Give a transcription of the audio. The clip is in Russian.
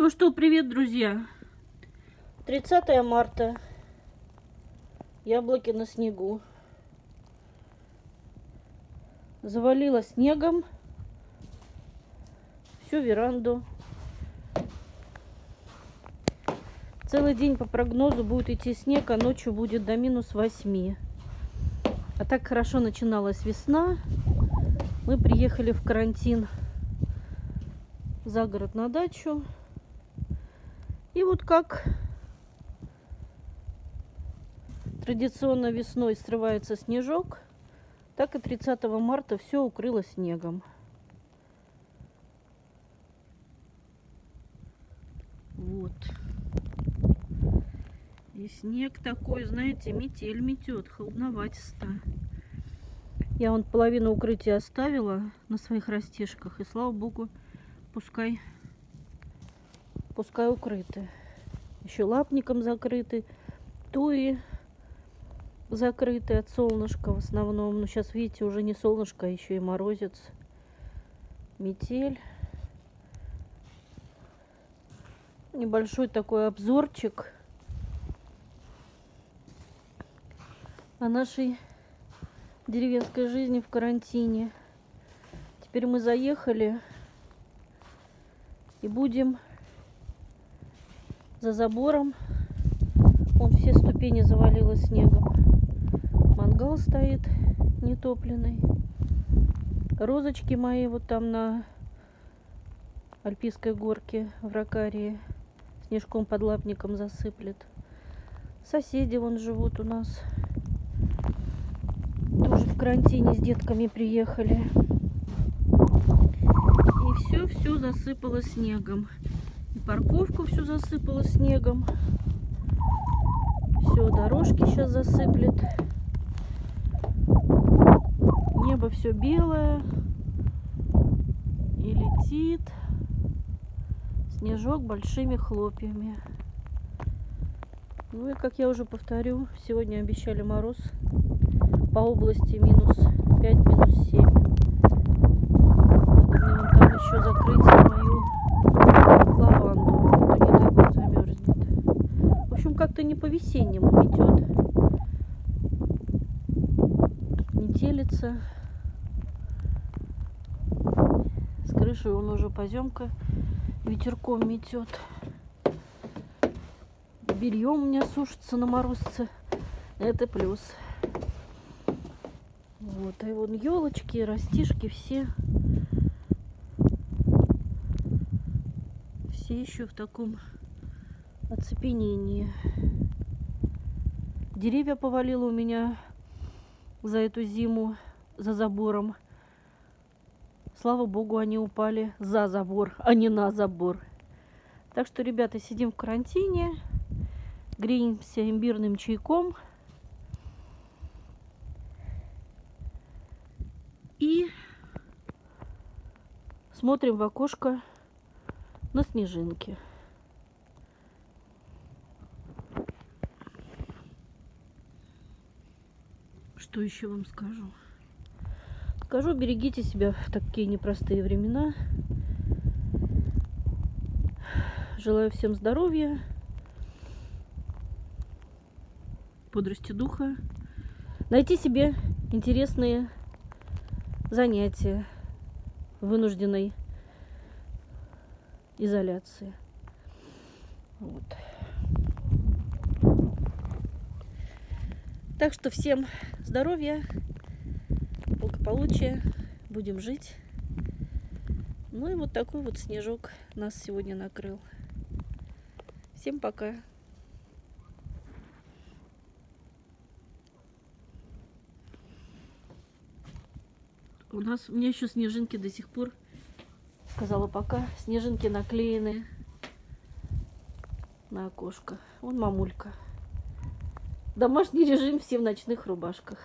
Ну что, привет, друзья. 30 марта. Яблоки на снегу. Завалило снегом всю веранду. Целый день по прогнозу будет идти снег, а ночью будет до минус 8. А так хорошо начиналась весна. Мы приехали в карантин за город на дачу. И вот как традиционно весной срывается снежок, так и 30 марта все укрыло снегом. Вот. И снег такой, знаете, метель метет, холодноватисто. Я вон половину укрытия оставила на своих растишках, и слава богу, пускай, пускай укрыты. Еще лапником закрыты, туи закрыты от солнышка в основном. Но сейчас, видите, уже не солнышко, а еще и морозец, метель. Небольшой такой обзорчик о нашей деревенской жизни в карантине. Теперь мы заехали и будем за забором. Он все ступени завалило снегом. Мангал стоит нетопленный. Розочки мои вот там на Альпийской горке в Ракарии снежком под лапником засыплет. Соседи вон живут у нас тоже в карантине с детками приехали. И все-все засыпало снегом. И парковку все засыпало снегом. Все, дорожки сейчас засыплет. Небо все белое. И летит снежок большими хлопьями. Ну и, как я уже повторю, сегодня обещали мороз по области минус 5, минус 7. Не по-весеннему метет. Не телится. С крыши он уже поземка ветерком метет. Белье у меня сушится на морозце. Это плюс. Вот, и вон елочки, растишки все. Все еще в таком оцепенении. Деревья повалило у меня за эту зиму, за забором. Слава богу, они упали за забор, а не на забор. Так что, ребята, сидим в карантине, греемся имбирным чайком – И смотрим в окошко на снежинки. Что еще вам скажу? Скажу, берегите себя в такие непростые времена. Желаю всем здоровья, бодрости духа. Найти себе интересные занятия вынужденной изоляции. Вот. Так что всем здоровья, благополучия, будем жить. Ну и вот такой вот снежок нас сегодня накрыл. Всем пока! У нас, у меня еще снежинки до сих пор, сказала пока, снежинки наклеены на окошко. Вон мамулька. Домашний режим все в ночных рубашках.